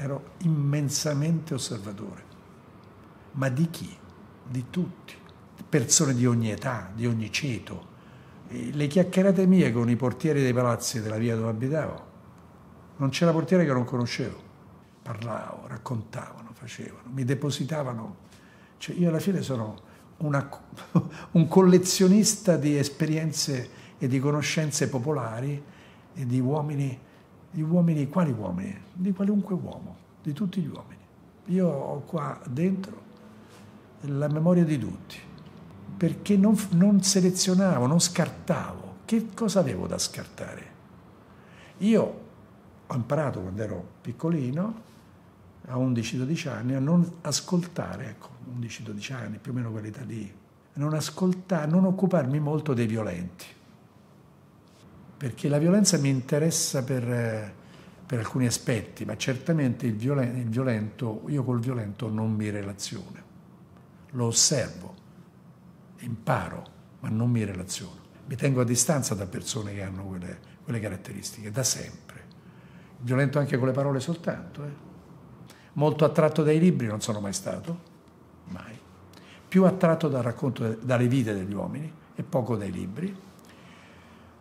ero immensamente osservatore. Ma di chi? Di tutti. Persone di ogni età, di ogni ceto. Le chiacchierate mie con i portieri dei palazzi della via dove abitavo, non c'era portiere che non conoscevo. Parlavo, raccontavano, facevano, mi depositavano. Cioè io alla fine sono una, un collezionista di esperienze e di conoscenze popolari e di uomini, di uomini, quali uomini? Di qualunque uomo, di tutti gli uomini. Io ho qua dentro la memoria di tutti, perché non, non selezionavo, non scartavo. Che cosa avevo da scartare? Io ho imparato quando ero piccolino, a 11-12 anni, a non ascoltare, ecco, 11-12 anni, più o meno quell'età lì, non ascoltare, non occuparmi molto dei violenti perché la violenza mi interessa per, per alcuni aspetti, ma certamente il, violen- il violento, io col violento non mi relaziono, lo osservo, imparo, ma non mi relaziono. Mi tengo a distanza da persone che hanno quelle, quelle caratteristiche, da sempre. Violento anche con le parole soltanto. Eh. Molto attratto dai libri non sono mai stato, mai. Più attratto dal racconto dalle vite degli uomini e poco dai libri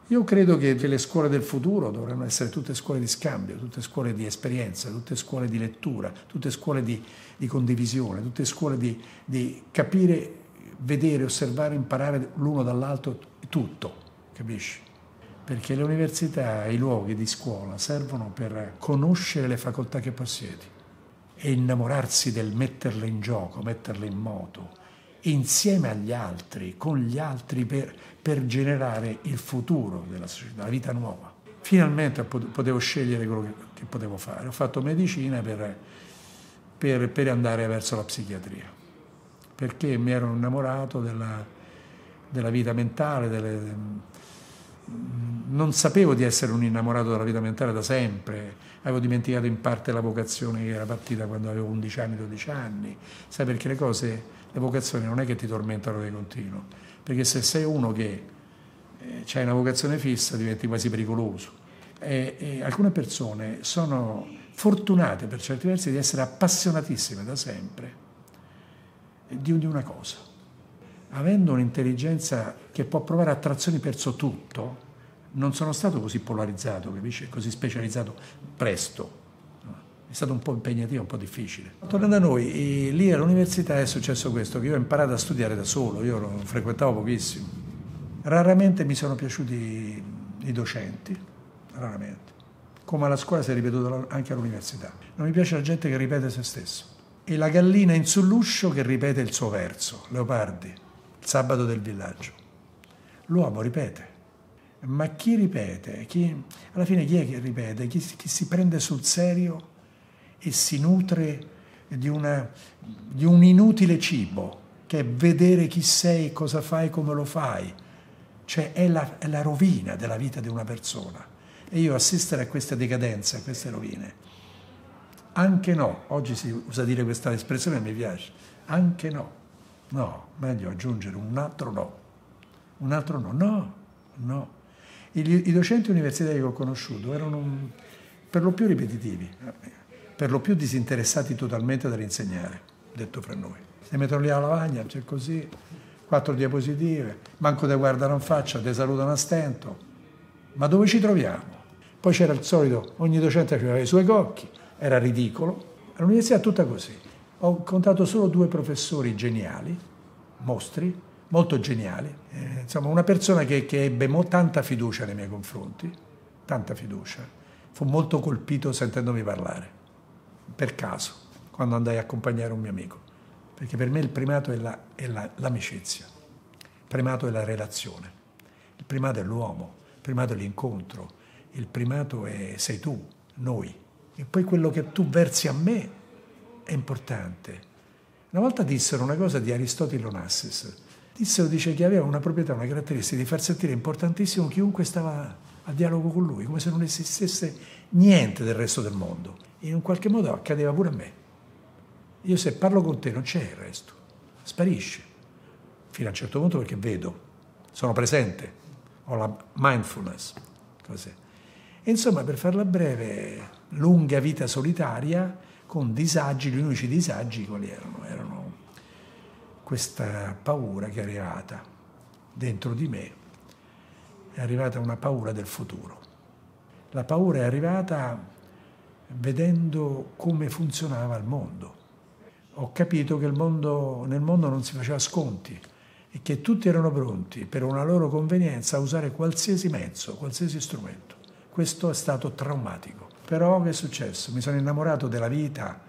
io credo che, le scuole del futuro dovranno essere tutte scuole di scambio, tutte scuole di esperienza, tutte scuole di lettura, tutte scuole di, di condivisione, tutte scuole di, di, capire, vedere, osservare, imparare l'uno dall'altro tutto, capisci? Perché le università e i luoghi di scuola servono per conoscere le facoltà che possiedi e innamorarsi del metterle in gioco, metterle in moto, insieme agli altri, con gli altri per, per generare il futuro della società, la vita nuova. Finalmente potevo scegliere quello che, che potevo fare. Ho fatto medicina per, per, per, andare verso la psichiatria, perché mi ero innamorato della, della vita mentale, delle, non sapevo di essere un innamorato della vita mentale da sempre, avevo dimenticato in parte la vocazione che era partita quando avevo 11 anni, 12 anni, sai perché le cose, le vocazioni non è che ti tormentano di continuo, perché se sei uno che eh, hai una vocazione fissa diventi quasi pericoloso. E, e alcune persone sono fortunate per certi versi di essere appassionatissime da sempre di, di una cosa. Avendo un'intelligenza che può provare attrazioni verso tutto, non sono stato così polarizzato, capisci? Così specializzato presto. È stato un po' impegnativo, un po' difficile. Tornando a noi, lì all'università è successo questo, che io ho imparato a studiare da solo, io lo frequentavo pochissimo. Raramente mi sono piaciuti i docenti, raramente. Come alla scuola si è ripetuto anche all'università. Non mi piace la gente che ripete se stesso. E la gallina in sull'uscio che ripete il suo verso, Leopardi, il sabato del villaggio. L'uomo ripete, ma chi ripete? Chi, alla fine chi è che ripete? Chi, chi, si prende sul serio e si nutre di, una, di un inutile cibo, che è vedere chi sei, cosa fai, come lo fai. Cioè è la, è la rovina della vita di una persona. E io assistere a queste decadenze, a queste rovine, anche no, oggi si usa dire questa espressione mi piace, anche no, no, meglio aggiungere un altro no, un altro no, no, no. I, I, docenti universitari che ho conosciuto erano per lo più ripetitivi, per lo più disinteressati totalmente dall'insegnare, detto fra noi. Si mettono lì alla lavagna, c'è così, quattro diapositive, manco te guardano in faccia, ti salutano a stento. Ma dove ci troviamo? Poi c'era il solito, ogni docente aveva i suoi cocchi, era ridicolo. All'università è tutta così. Ho contato solo due professori geniali, mostri, molto geniali, eh, insomma una persona che, che ebbe mo, tanta fiducia nei miei confronti, tanta fiducia, fu molto colpito sentendomi parlare, per caso, quando andai a accompagnare un mio amico, perché per me il primato è, la, è la, l'amicizia, il primato è la relazione, il primato è l'uomo, il primato è l'incontro, il primato è sei tu, noi, e poi quello che tu versi a me è importante. Una volta dissero una cosa di Aristotele Onassis, Tizio dice che aveva una proprietà, una caratteristica di far sentire importantissimo chiunque stava a dialogo con lui, come se non esistesse niente del resto del mondo. E in un qualche modo accadeva pure a me. Io se parlo con te non c'è il resto, sparisce. Fino a un certo punto perché vedo, sono presente, ho la mindfulness. Così. E insomma, per farla breve, lunga vita solitaria con disagi, gli unici disagi quali erano? Erano questa paura che è arrivata dentro di me, è arrivata una paura del futuro. La paura è arrivata vedendo come funzionava il mondo. Ho capito che mondo, nel mondo non si faceva sconti e che tutti erano pronti per una loro convenienza a usare qualsiasi mezzo, qualsiasi strumento. Questo è stato traumatico. Però che è successo? Mi sono innamorato della vita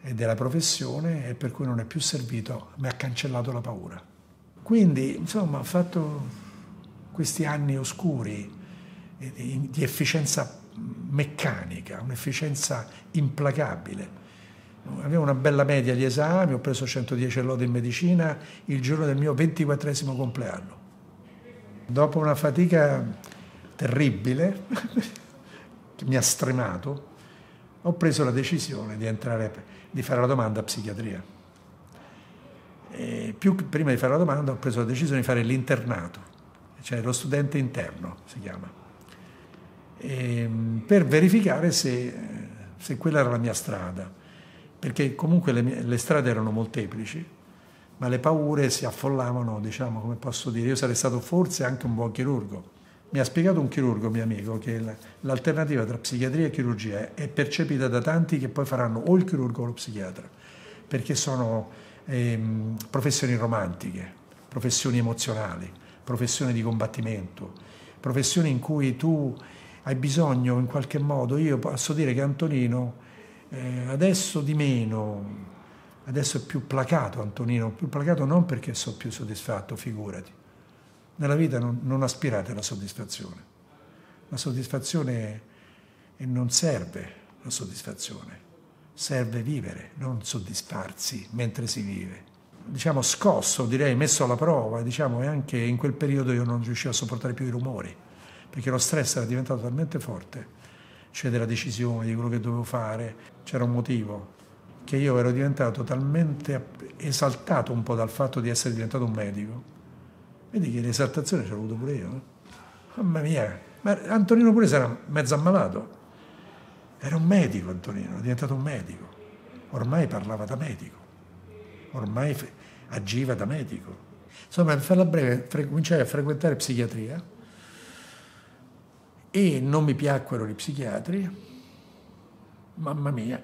e della professione e per cui non è più servito, mi ha cancellato la paura. Quindi, insomma, ho fatto questi anni oscuri di, di efficienza meccanica, un'efficienza implacabile. Avevo una bella media di esami, ho preso 110 lode in medicina il giorno del mio 24 compleanno. Dopo una fatica terribile, che mi ha stremato, ho preso la decisione di, entrare, di fare la domanda a psichiatria. E più prima di fare la domanda ho preso la decisione di fare l'internato, cioè lo studente interno si chiama. Ehm, per verificare se, se, quella era la mia strada, perché comunque le, le, strade erano molteplici, ma le paure si affollavano, diciamo, come posso dire, io sarei stato forse anche un buon chirurgo. Mi ha spiegato un chirurgo, mio amico, che l'alternativa tra psichiatria e chirurgia è percepita da tanti che poi faranno o il chirurgo o lo psichiatra, perché sono ehm, professioni romantiche, professioni emozionali, professioni di combattimento, professioni in cui tu hai bisogno in qualche modo, io posso dire che Antonino eh, adesso di meno, adesso è più placato Antonino, più placato non perché sono più soddisfatto, figurati. Nella vita non, non aspirate alla soddisfazione. La soddisfazione non serve la soddisfazione, serve vivere, non soddisfarsi mentre si vive. Diciamo scosso, direi messo alla prova, diciamo, e anche in quel periodo io non riuscivo a sopportare più i rumori perché lo stress era diventato talmente forte, cioè della decisione, di quello che dovevo fare, c'era un motivo, che io ero diventato talmente esaltato un po' dal fatto di essere diventato un medico. Vedi che l'esaltazione ce l'ho avuto pure io. No? Mamma mia, ma Antonino pure si era mezzo ammalato. Era un medico Antonino, è diventato un medico. Ormai parlava da medico, ormai agiva da medico. Insomma, per farla breve, cominciai a frequentare psichiatria e non mi piacquero gli psichiatri, mamma mia,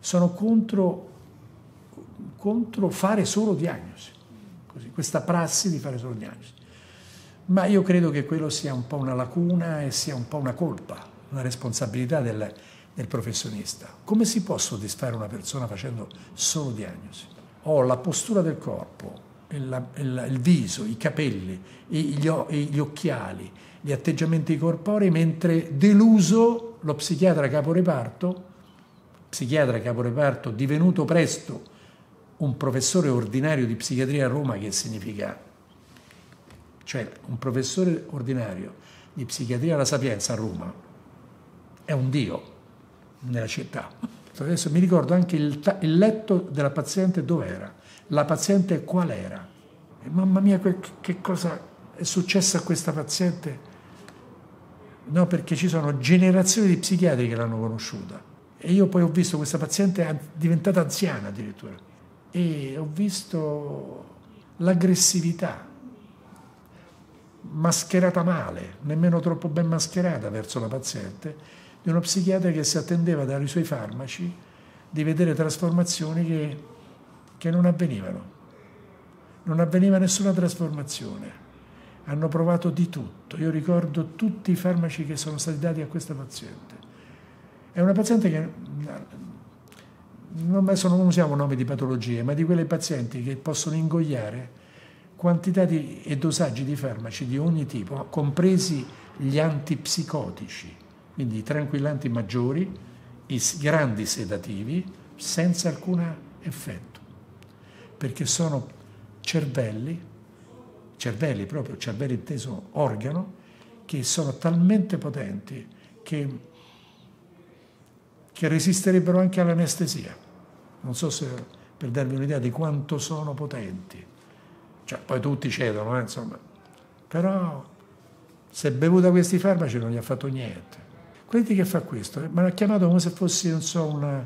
sono contro, contro fare solo diagnosi, così, questa prassi di fare solo diagnosi. Ma io credo che quello sia un po' una lacuna e sia un po' una colpa, una responsabilità del, del professionista. Come si può soddisfare una persona facendo solo diagnosi? Ho la postura del corpo, il, il, il viso, i capelli, gli, gli occhiali, gli atteggiamenti corporei, mentre deluso lo psichiatra caporeparto, psichiatra caporeparto divenuto presto un professore ordinario di psichiatria a Roma, che significa, cioè un professore ordinario di psichiatria alla Sapienza a Roma, è un dio nella città. Adesso mi ricordo anche il, il letto della paziente dove era, la paziente qual era. E mamma mia, che, che cosa è successo a questa paziente? no, perché ci sono generazioni di psichiatri che l'hanno conosciuta. E io poi ho visto questa paziente diventata anziana addirittura e ho visto l'aggressività mascherata male, nemmeno troppo ben mascherata verso la paziente, di uno psichiatra che si attendeva dai suoi farmaci di vedere trasformazioni che, che non avvenivano. Non avveniva nessuna trasformazione hanno provato di tutto. Io ricordo tutti i farmaci che sono stati dati a questa paziente. È una paziente che, non, non usiamo nomi di patologie, ma di quelle pazienti che possono ingoiare quantità di, e dosaggi di farmaci di ogni tipo, compresi gli antipsicotici, quindi i tranquillanti maggiori, i grandi sedativi, senza alcun effetto, perché sono cervelli cervelli, proprio cervelli inteso organo, che sono talmente potenti che, che resisterebbero anche all'anestesia. Non so se per darvi un'idea di quanto sono potenti. Cioè, poi tutti cedono, eh, insomma. Però se bevuta questi farmaci non gli ha fatto niente. Quelli che fa questo? Mi ha chiamato come se fossi, so, una,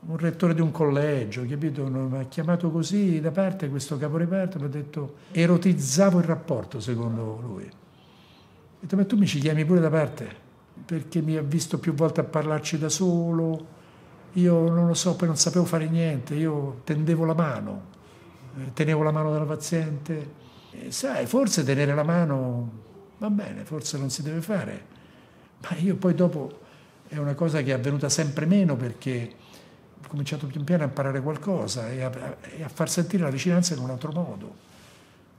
un rettore di un collegio, capito? Mi ha chiamato così da parte questo caporeparto, mi ha detto, erotizzavo il rapporto secondo lui. Ho detto, ma tu mi ci chiami pure da parte? Perché mi ha visto più volte a parlarci da solo, io non lo so, poi non sapevo fare niente, io tendevo la mano, eh, tenevo la mano della paziente. E sai, forse tenere la mano va bene, forse non si deve fare, ma io poi dopo è una cosa che è avvenuta sempre meno perché ho cominciato pian piano a imparare qualcosa e a, e a far sentire la vicinanza in un altro modo.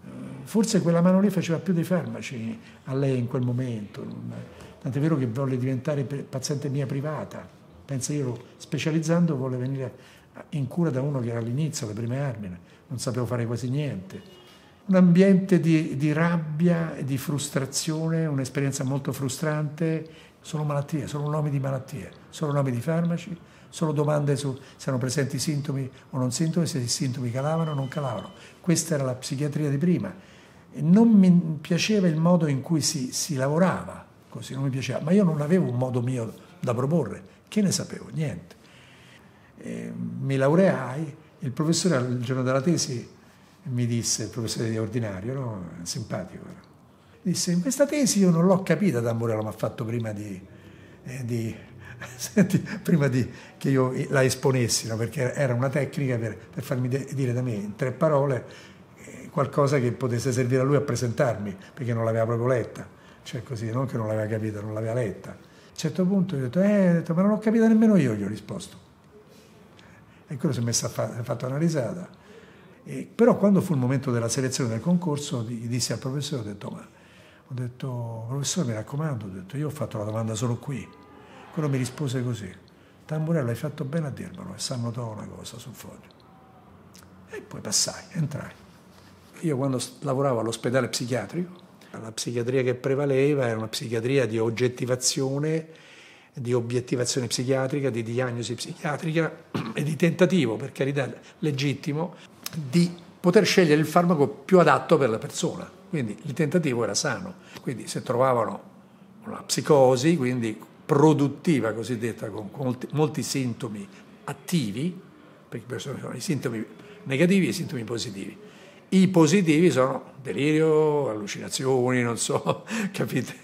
Eh, forse quella mano lì faceva più dei farmaci a lei in quel momento, tant'è vero che volle diventare paziente mia privata Pensa io, specializzando, volle venire in cura da uno che era all'inizio, alle prime armi, non sapevo fare quasi niente. Un ambiente di, di rabbia e di frustrazione, un'esperienza molto frustrante, solo malattie, solo nomi di malattie, solo nomi di farmaci, solo domande su se erano presenti sintomi o non sintomi, se i sintomi calavano o non calavano. Questa era la psichiatria di prima. Non mi piaceva il modo in cui si, si lavorava, così non mi piaceva, ma io non avevo un modo mio da proporre che ne sapevo? Niente. E mi laureai, il professore al giorno della tesi mi disse, il professore di ordinario, no? simpatico, disse, in questa tesi io non l'ho capita Tamburello, mi ha fatto prima di, eh, di Senti, prima di, che io la esponessi, no? perché era una tecnica per, per farmi de- dire da me in tre parole eh, qualcosa che potesse servire a lui a presentarmi, perché non l'aveva proprio letta, cioè così, non che non l'aveva capita, non l'aveva letta. A un certo punto gli ho detto, eh, detto, ma non ho capito nemmeno io, gli ho risposto. E quello si è messo a fare, ha fatto una risata. E, però quando fu il momento della selezione del concorso, gli dissi al professore, ho detto, ma, ho detto, professore mi raccomando, ho detto, io ho fatto la domanda solo qui. Quello mi rispose così, Tamburello hai fatto bene a dirmelo e si annotò una cosa sul foglio. E poi passai, entrai. Io quando lavoravo all'ospedale psichiatrico, la psichiatria che prevaleva era una psichiatria di oggettivazione, di obiettivazione psichiatrica, di diagnosi psichiatrica e di tentativo, per carità legittimo, di poter scegliere il farmaco più adatto per la persona. Quindi il tentativo era sano. Quindi se trovavano una psicosi, quindi produttiva cosiddetta, con molti, molti sintomi attivi, perché sono i sintomi negativi e i sintomi positivi i positivi sono delirio, allucinazioni, non so, capite?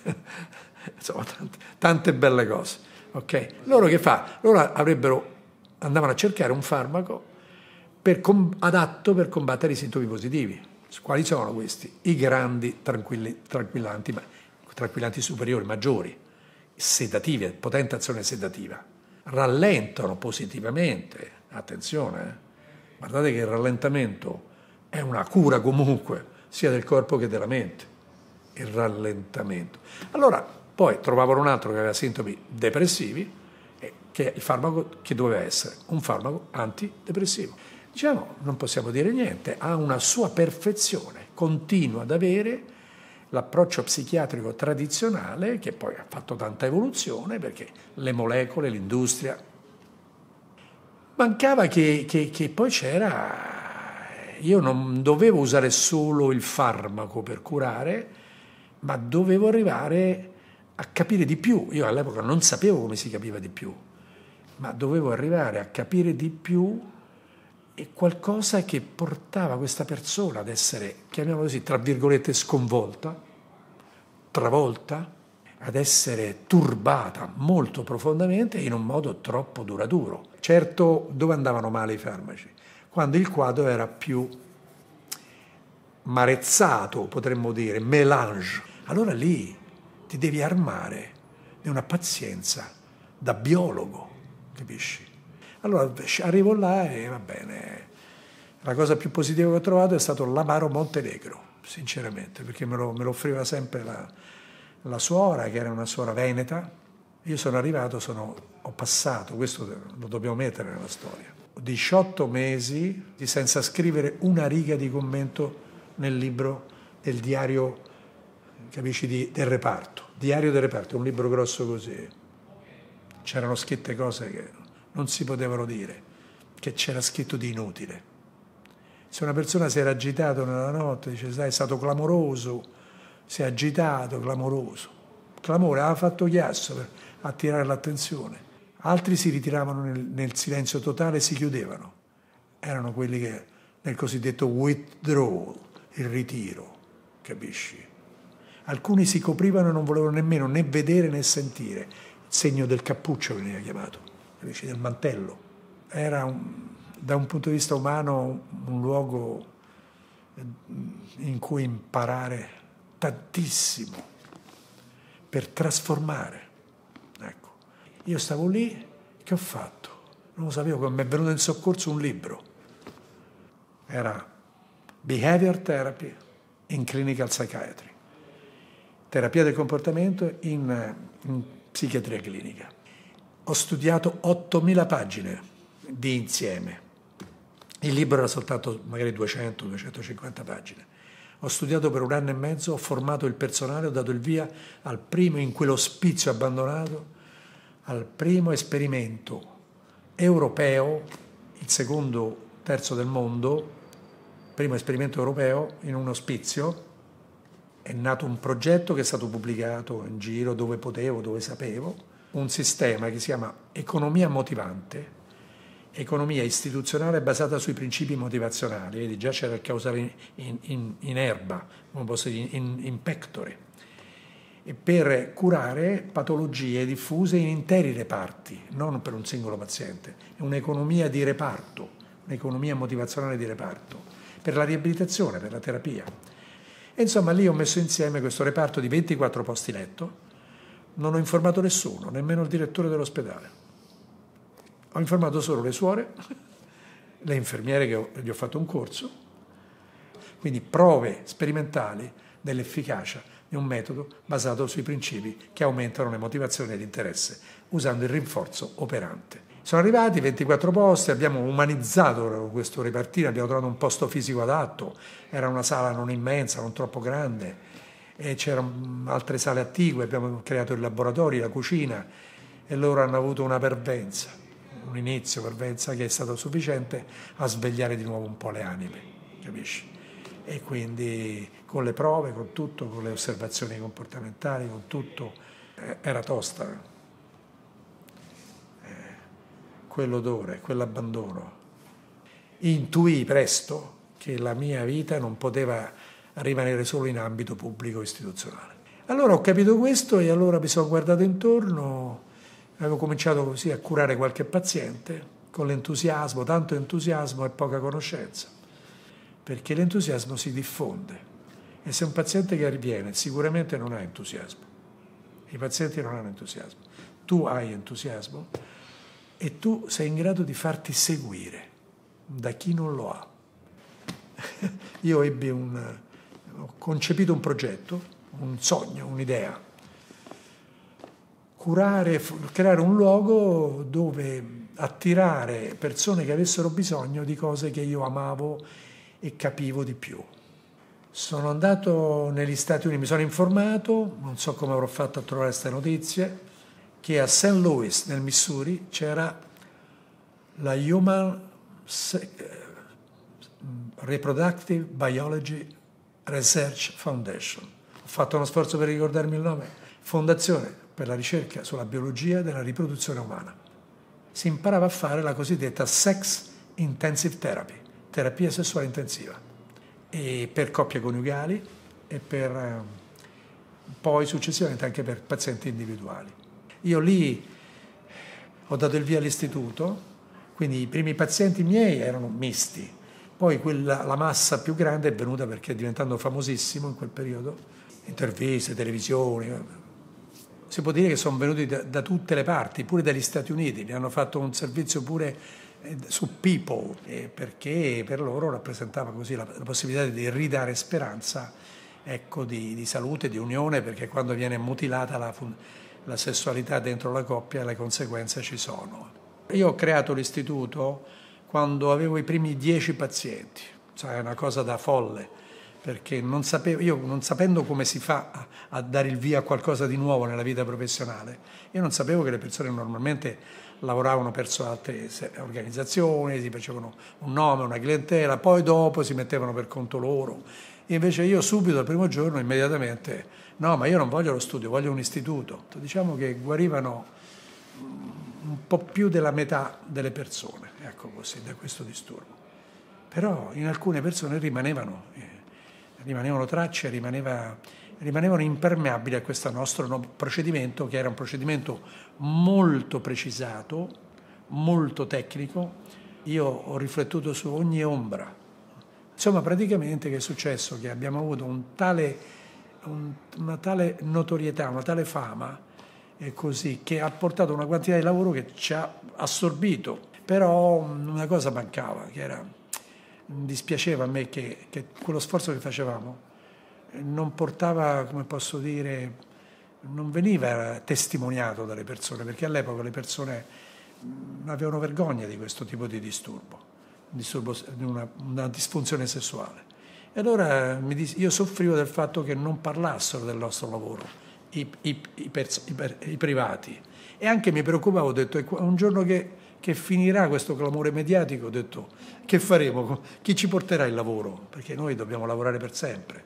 Insomma, tante, tante belle cose. Okay? Loro che fa? Loro avrebbero, andavano a cercare un farmaco per, adatto per combattere i sintomi positivi. Quali sono questi? I grandi tranquillanti, tranquillanti superiori, maggiori, sedativi, potente azione sedativa. Rallentano positivamente, attenzione, eh? guardate che il rallentamento è una cura comunque, sia del corpo che della mente, il rallentamento. Allora poi trovavano un altro che aveva sintomi depressivi, che il farmaco che doveva essere un farmaco antidepressivo. Diciamo, non possiamo dire niente, ha una sua perfezione, continua ad avere l'approccio psichiatrico tradizionale che poi ha fatto tanta evoluzione perché le molecole, l'industria. Mancava che, che, che poi c'era io non dovevo usare solo il farmaco per curare, ma dovevo arrivare a capire di più. Io all'epoca non sapevo come si capiva di più, ma dovevo arrivare a capire di più e qualcosa che portava questa persona ad essere, chiamiamolo così, tra virgolette, sconvolta, travolta, ad essere turbata molto profondamente in un modo troppo duraturo. Certo, dove andavano male i farmaci? quando il quadro era più marezzato, potremmo dire, melange. Allora lì ti devi armare di una pazienza da biologo, capisci? Allora arrivo là e va bene. La cosa più positiva che ho trovato è stato l'amaro Montenegro, sinceramente, perché me lo, me lo offriva sempre la, la, suora, che era una suora veneta. Io sono arrivato, sono, ho passato, questo lo dobbiamo mettere nella storia 18 mesi senza scrivere una riga di commento nel libro del diario, capisci, di, del reparto. Diario del reparto, un libro grosso così. C'erano scritte cose che non si potevano dire, che c'era scritto di inutile. Se una persona si era agitato nella notte, dice, sai, è stato clamoroso, si è agitato, clamoroso. Clamore, aveva fatto chiasso, attirare l'attenzione. Altri si ritiravano nel, nel silenzio totale e si chiudevano. Erano quelli che nel cosiddetto withdrawal, il ritiro, capisci? Alcuni si coprivano e non volevano nemmeno né vedere né sentire. Il segno del cappuccio veniva chiamato, capisci? Del mantello. Era un, da un punto di vista umano un luogo in cui imparare tantissimo per trasformare. Ecco. Io stavo lì, che ho fatto? Non lo sapevo, mi è venuto in soccorso un libro. Era Behavior Therapy in Clinical Psychiatry, terapia del comportamento in, in psichiatria clinica. Ho studiato 8.000 pagine di insieme il libro era soltanto magari 200-250 pagine. Ho studiato per un anno e mezzo, ho formato il personale, ho dato il via al primo, in quell'ospizio abbandonato, al primo esperimento europeo, il secondo terzo del mondo, primo esperimento europeo in un ospizio. È nato un progetto che è stato pubblicato in giro dove potevo, dove sapevo, un sistema che si chiama economia motivante, economia istituzionale basata sui principi motivazionali, vedi già c'era il causale in, in, in erba, come posso dire, in, in pectore, e per curare patologie diffuse in interi reparti, non per un singolo paziente, è un'economia di reparto, un'economia motivazionale di reparto, per la riabilitazione, per la terapia. E insomma lì ho messo insieme questo reparto di 24 posti letto, non ho informato nessuno, nemmeno il direttore dell'ospedale. Ho informato solo le suore, le infermiere che gli ho fatto un corso, quindi prove sperimentali dell'efficacia di un metodo basato sui principi che aumentano le motivazioni e l'interesse, usando il rinforzo operante. Sono arrivati 24 posti, abbiamo umanizzato questo ripartire, abbiamo trovato un posto fisico adatto, era una sala non immensa, non troppo grande, c'erano altre sale attigue, abbiamo creato i laboratori, la cucina e loro hanno avuto una pervenza un inizio per Venza che è stato sufficiente a svegliare di nuovo un po' le anime, capisci? E quindi con le prove, con tutto, con le osservazioni comportamentali, con tutto, eh, era tosta. Eh, quell'odore, quell'abbandono. Intuì presto che la mia vita non poteva rimanere solo in ambito pubblico istituzionale. Allora ho capito questo e allora mi sono guardato intorno avevo cominciato così a curare qualche paziente con l'entusiasmo, tanto entusiasmo e poca conoscenza, perché l'entusiasmo si diffonde e se un paziente che riviene sicuramente non ha entusiasmo, i pazienti non hanno entusiasmo, tu hai entusiasmo e tu sei in grado di farti seguire da chi non lo ha. Io ebbi un, ho concepito un progetto, un sogno, un'idea curare, creare un luogo dove attirare persone che avessero bisogno di cose che io amavo e capivo di più. Sono andato negli Stati Uniti, mi sono informato, non so come avrò fatto a trovare queste notizie, che a St. Louis, nel Missouri, c'era la Human Reproductive Biology Research Foundation. Ho fatto uno sforzo per ricordarmi il nome. Fondazione per la ricerca sulla biologia della riproduzione umana. Si imparava a fare la cosiddetta sex intensive therapy, terapia sessuale intensiva, e per coppie coniugali e per, eh, poi successivamente anche per pazienti individuali. Io lì ho dato il via all'istituto, quindi i primi pazienti miei erano misti, poi quella, la massa più grande è venuta perché diventando famosissimo in quel periodo, interviste, televisioni, si può dire che sono venuti da, da, tutte le parti, pure dagli Stati Uniti, ne hanno fatto un servizio pure eh, su People, eh, perché per loro rappresentava così la, la possibilità di ridare speranza ecco, di, di, salute, di unione, perché quando viene mutilata la, la sessualità dentro la coppia le conseguenze ci sono. Io ho creato l'istituto quando avevo i primi dieci pazienti, cioè è una cosa da folle perché non sapevo, io non sapendo come si fa a, a, dare il via a qualcosa di nuovo nella vita professionale, io non sapevo che le persone normalmente lavoravano presso altre organizzazioni, si facevano un nome, una clientela, poi dopo si mettevano per conto loro. Invece io subito, al primo giorno, immediatamente, no, ma io non voglio lo studio, voglio un istituto. Diciamo che guarivano un po' più della metà delle persone, ecco così, da questo disturbo. Però in alcune persone rimanevano, eh, rimanevano tracce, rimaneva, rimanevano impermeabili a questo nostro procedimento, che era un procedimento molto precisato, molto tecnico. Io ho riflettuto su ogni ombra. Insomma, praticamente che è successo? Che abbiamo avuto un tale, un, una tale notorietà, una tale fama, e così, che ha portato una quantità di lavoro che ci ha assorbito. Però una cosa mancava, che era, dispiaceva a me che, che quello sforzo che facevamo non portava, come posso dire, non veniva testimoniato dalle persone, perché all'epoca le persone avevano vergogna di questo tipo di disturbo, disturbo una, una disfunzione sessuale. E allora io soffrivo del fatto che non parlassero del nostro lavoro i, i, i, i, privati. E anche mi preoccupavo, ho detto, un giorno che, che, finirà questo clamore mediatico, ho detto, che faremo? Chi ci porterà il lavoro? Perché noi dobbiamo lavorare per sempre.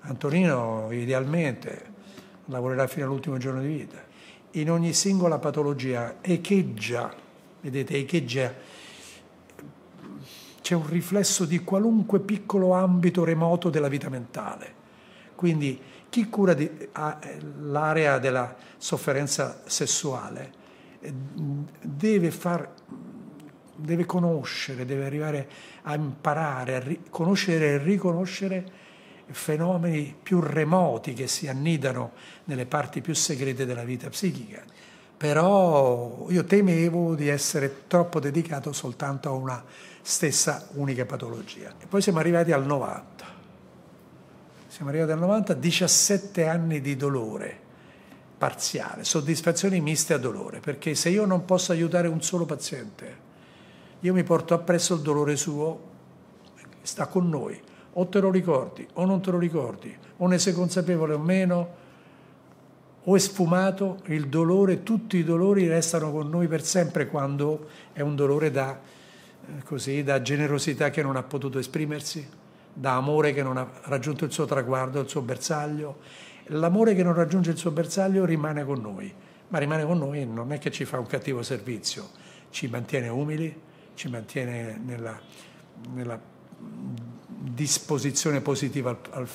Antonino idealmente lavorerà fino all'ultimo giorno di vita. In ogni singola patologia echeggia, vedete, echeggia, c'è un riflesso di qualunque piccolo ambito remoto della vita mentale. Quindi chi cura l'area della sofferenza sessuale deve, far, deve conoscere, deve arrivare a imparare, a conoscere e riconoscere fenomeni più remoti che si annidano nelle parti più segrete della vita psichica. Però io temevo di essere troppo dedicato soltanto a una stessa unica patologia. E poi siamo arrivati al 90 siamo arrivati al 90, 17 anni di dolore parziale, soddisfazioni miste a dolore, perché se io non posso aiutare un solo paziente, io mi porto appresso il dolore suo, sta con noi, o te lo ricordi o non te lo ricordi, o ne sei consapevole o meno, o è sfumato, il dolore, tutti i dolori restano con noi per sempre quando è un dolore da, eh, così, da generosità che non ha potuto esprimersi da amore che non ha raggiunto il suo traguardo, il suo bersaglio. L'amore che non raggiunge il suo bersaglio rimane con noi, ma rimane con noi non è che ci fa un cattivo servizio, ci mantiene umili, ci mantiene nella, nella disposizione positiva al, al,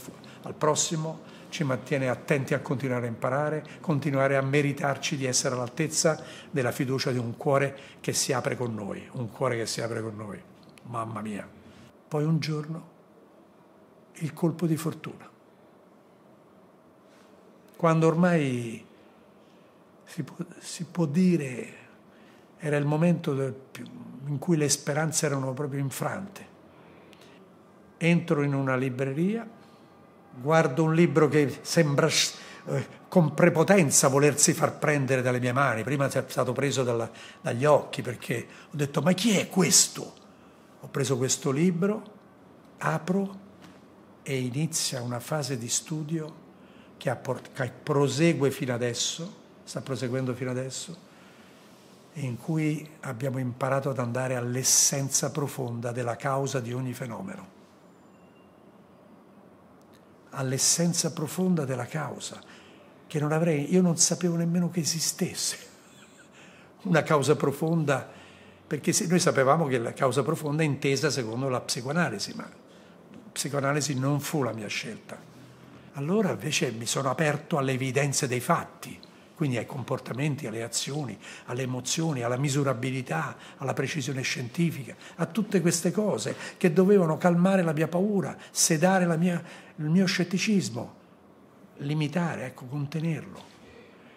al prossimo, ci mantiene attenti a continuare a imparare, continuare a meritarci di essere all'altezza della fiducia di un cuore che si apre con noi, un cuore che si apre con noi. Mamma mia. Poi un giorno il colpo di fortuna. Quando ormai si può, si può dire era il momento del, in cui le speranze erano proprio infrante. Entro in una libreria, guardo un libro che sembra eh, con prepotenza volersi far prendere dalle mie mani. Prima è stato preso dalla, dagli occhi perché ho detto ma chi è questo? Ho preso questo libro, apro e inizia una fase di studio che, che prosegue fino adesso, sta proseguendo fino adesso, in cui abbiamo imparato ad andare all'essenza profonda della causa di ogni fenomeno. All'essenza profonda della causa, che non avrei, io non sapevo nemmeno che esistesse. Una causa profonda, perché noi sapevamo che la causa profonda è intesa secondo la psicoanalisi, ma psicoanalisi non fu la mia scelta. Allora invece mi sono aperto alle evidenze dei fatti, quindi ai comportamenti, alle azioni, alle emozioni, alla misurabilità, alla precisione scientifica, a tutte queste cose che dovevano calmare la mia paura, sedare mia, il mio scetticismo, limitare, ecco, contenerlo.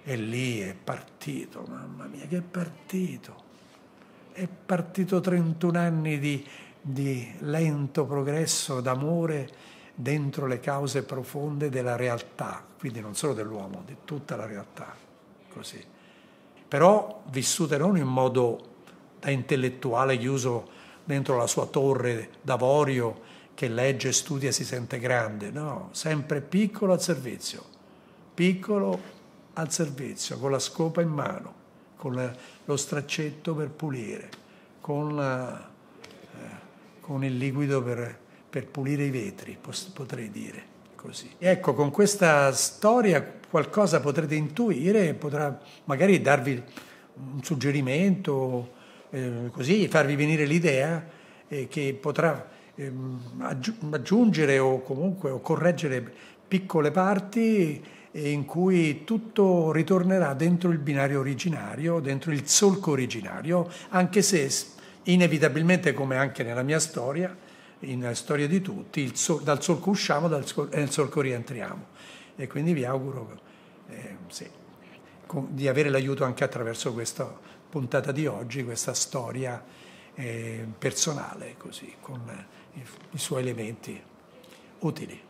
E lì è partito, mamma mia, che è partito. È partito 31 anni di di lento progresso d'amore dentro le cause profonde della realtà, quindi non solo dell'uomo, di tutta la realtà, così. Però vissute non in modo da intellettuale chiuso dentro la sua torre d'avorio che legge, studia e si sente grande, no, sempre piccolo al servizio, piccolo al servizio, con la scopa in mano, con lo straccetto per pulire, con la, con il liquido per, per pulire i vetri, potrei dire così. Ecco, con questa storia qualcosa potrete intuire potrà magari darvi un suggerimento, eh, così farvi venire l'idea eh, che potrà ehm, aggiungere o comunque o correggere piccole parti in cui tutto ritornerà dentro il binario originario, dentro il solco originario, anche se inevitabilmente, come anche nella mia storia, in storia di tutti, sol, dal solco usciamo e nel solco rientriamo. E quindi vi auguro eh, sì, di avere l'aiuto anche attraverso questa puntata di oggi, questa storia eh, personale, così, con i, i suoi elementi utili.